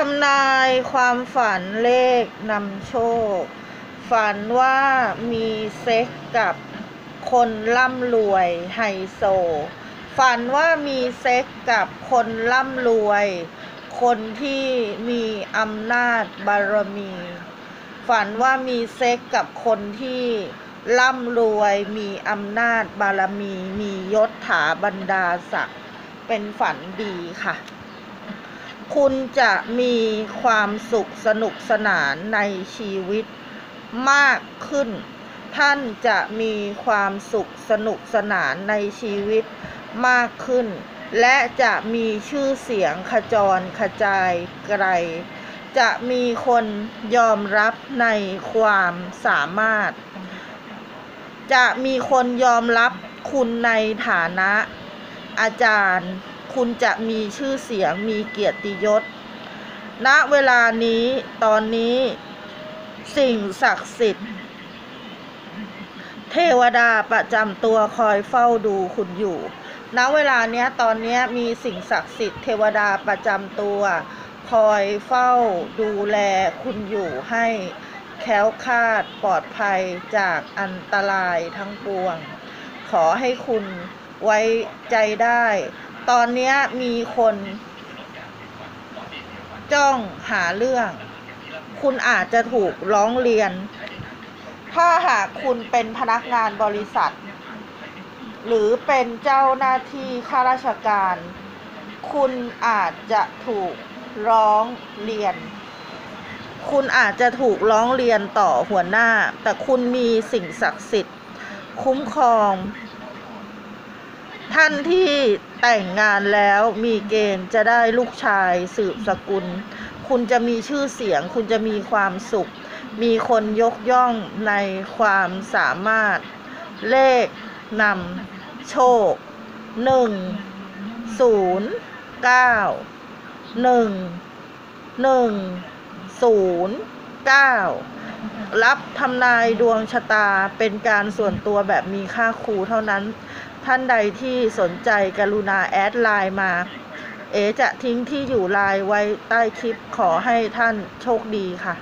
ทำนายความฝันเลขนำโชค ฝันว่ามีเซ็กกับคนร่ำรวยไฮโซ ฝันว่ามีเซ็กกับคนร่ำรวย คนที่มีอำนาจบารมี ฝันว่ามีเซ็กกับคนที่ร่ำรวยมีอำนาจบารมี มียศถาบรรดาศักดิ์เป็นฝันดีค่ะ คุณจะมีความสุขสนุกสนานในชีวิตมากขึ้น ท่านจะมีความสุขสนุกสนานในชีวิตมากขึ้น และจะมีชื่อเสียงขจรขจายไกล จะมีคนยอมรับในความสามารถ จะมีคนยอมรับคุณในฐานะอาจารย์ คุณจะมีชื่อเสียงมีเกียรติยศ ณ เวลานี้ตอนนี้สิ่งศักดิ์สิทธิ์ เทวดาประจำตัวคอยเฝ้าดูคุณอยู่ ณ เวลาเนี้ยตอนเนี้ยมีสิ่งศักดิ์สิทธิ์เทวดาประจำตัว คอยเฝ้าดูแลคุณอยู่ให้แคล้วคลาดปลอดภัยจากอันตรายทั้งปวง ขอให้คุณไว้ใจได้ ตอนนี้มีคน จ้องหาเรื่อง คุณอาจจะถูกร้องเรียน ถ้าหากคุณเป็นพนักงานบริษัท หรือเป็นเจ้าหน้าที่ข้าราชการ คุณอาจจะถูกร้องเรียน คุณอาจจะถูกร้องเรียนต่อหัวหน้า แต่คุณมีสิ่งศักดิ์สิทธิ์ คุ้มครองท่านที่ แต่งงานแล้วมีเกณฑ์จะได้ลูกชายสืบสกุล คุณจะมีชื่อเสียง คุณจะมีความสุข มีคนยกย่องในความสามารถ เลขนำโชคหนึ่งศูนย์เก้าหนึ่งหนึ่งศูนย์เก้ารับทำนายดวงชะตาเป็นการส่วนตัวแบบมีค่าครูเท่านั้น ท่านใดที่สนใจกรุณาแอดไลน์มา เอจะทิ้งที่อยู่ไลน์ไว้ใต้คลิปขอให้ท่านโชคดีค่ะ